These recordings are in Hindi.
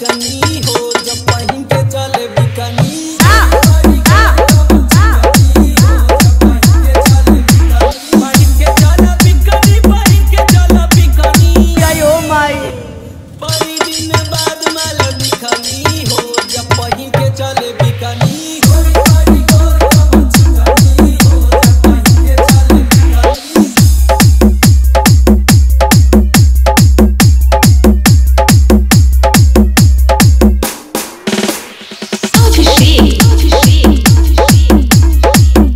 बिकनी हो Abhishek.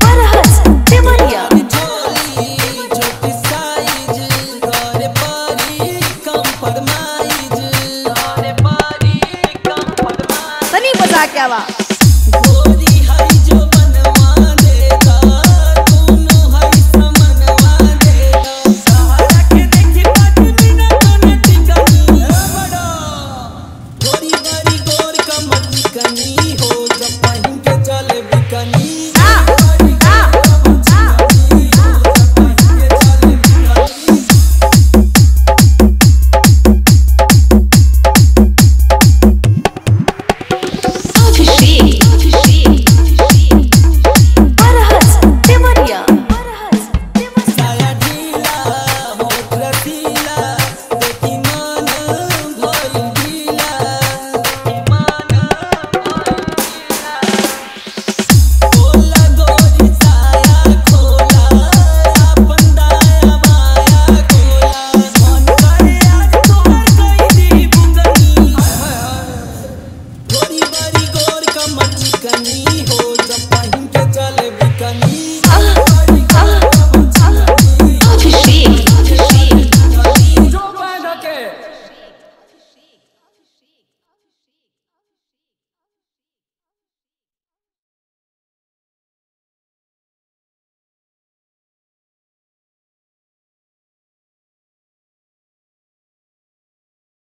Arahas. कमी हो